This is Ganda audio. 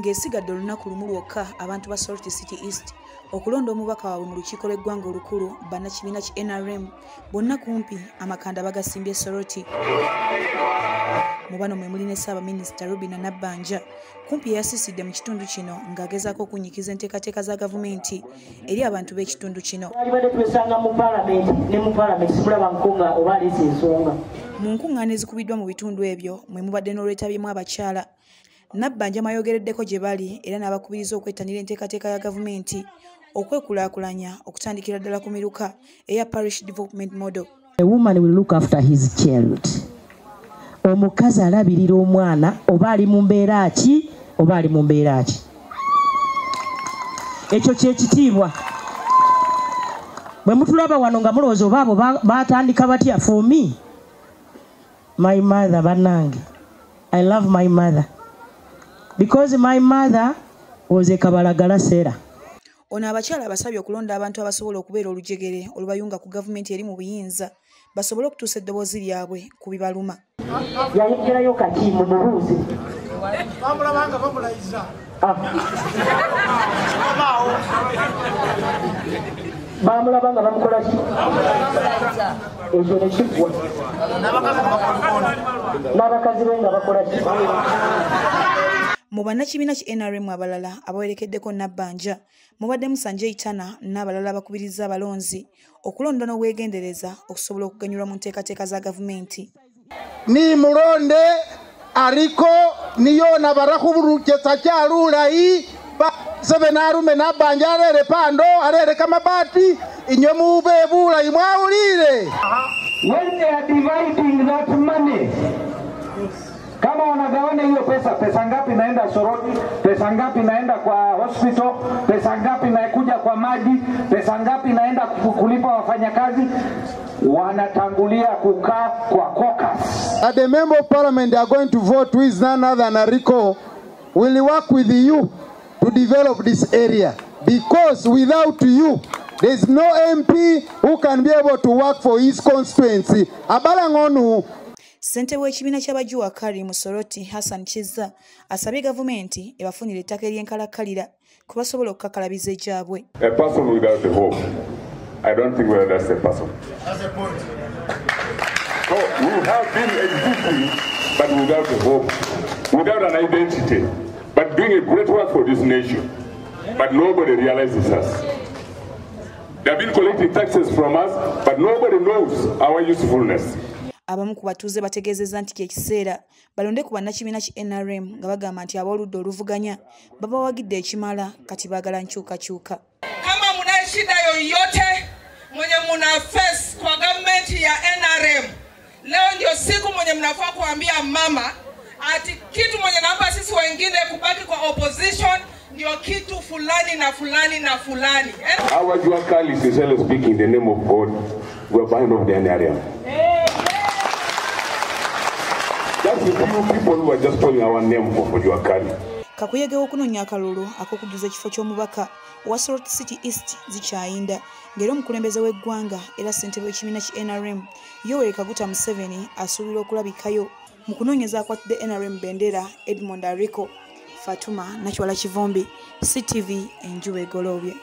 ng'esigadde olunaku lumu lwokka abantu ba salt city east okulonda omubaka waabwe mu lukiiko lw'eggwanga olukulu bannakibiina ki nrm bonna kumpi amakanda bagasimbye soroti. Mu bano mwe muli ne ssaabaminisita rubina nabbanja kumpi yasiisidde mu kitundu kino ng'agezaako okunyikiza enteekateeka za gavumenti eri abantu b'ekitundu kino. Twalibadde twesanga mu paalamenti ne mu paalamenti simulaba nkunga oba aleesa ensonga. Mu nkuŋŋaana ezikubiddwa mu bitundu ebyo mwe mubadde n'olwetabyemu abakyala nabbanja mwayogereddeko gye bali era n'abakubiriza okwettanira enteekateeka ya gavumenti okwekulaakulanya okutandikira ddala ku miruka eya parish development model A woman will look after his child. Omukazi alabirira omwana oba ali mu mbeera ki oba ali mu mbeera ki. Ekyo kyekitiibwa. Bwe mutulaba wano nga mulowooza oba abo ba- baatandika batya for me. My mother bannange. I love my mother. Because my mother was a Kabalagala Sarah. ono abakyala abasabye okulonda abantu abasobola okubeera olujegere olubayunga ku gavumenti eri mu buyinza basobole okutuusa eddoboozi lyabwe ku bibaluma. Yayogerayo kati mu mubuuzi bamulabanga bamulayiza bamulaba nga bamukola ki? Ekyo nekiggwa n'abakazi be nga bakola ki mu bannakibiina ki nrm abalala abawerekeddeko nabbanja mubaddemu sanje itana n'abalala abakubiriza abalonzi okulonda n'obwegendereza okusobola okuganyulwa mu nteekateeka za gavumenti. Ni mulonde ariko niyona barakhubulukesa kyalulayi sebe narume nabanja arere pando arere kamabati inywe mube bulayi mwawulire. When they are dividing that pesa ngapi naenda soroti? Pesa ngapi naenda kwa hospital? Pesa ngapi nakuja kwa maji? Pesa ngapi naenda ku- kulipa wafanyakazi? Wanatangulia kukaa kwa caucus. That the member of parliament are going to vote who is none other than Ariko will work with you to develop this area? Because without you there is no MP who can be able to work for his constituency. Abalangonu ssentebe w'ekibiina ky'abajuwa kari mu soroti hassan kizza asabye gavumenti ebafunira ettaka ery'enkalakkalira kwe basobola okukakalabiza egyabwe A person without a hope. I don't think whether that's a person. So we have been existing, but without a hope, without an identity, but doing a great work for this nation. But nobody realizes us. They have been collecting taxes from us, but nobody knows our usefulness. Abamu ku batuuze bategeezezza nti kyekiseera balonde ku bannakibiina ki nrm nga bagamba nti ab'oludda oluvuganya babawagidde ekimala kati baagala nkyukakyuka kama mna shida yoyote mwenye muna face kwa government ya NRM, leo ndio siku mwenye mnafaa kuambia mama ati kitu mwenye namba sisi wengine kubaki kwa opposition ndio kitu fulani na fulani na fulani. Eh? kali sincerely speaking in the name of God. we are behind of the NRM. That's the few people who are just calling our name for, for Juakali. kakuyege w'okunoonya akalulu ak'okujjuza ekifo ky'omubaka owa sorot city east zikyayinda ng'era omukulembeze w'eggwanga era ssentebe w'ekibiina ki nrm yoweri kaguta museveni asuubirwa okulabikayo mu kunoonyeza akwatidde nrm bendera edmond arico fatuma nakiwala kivumbi ctv enjuba egoloobye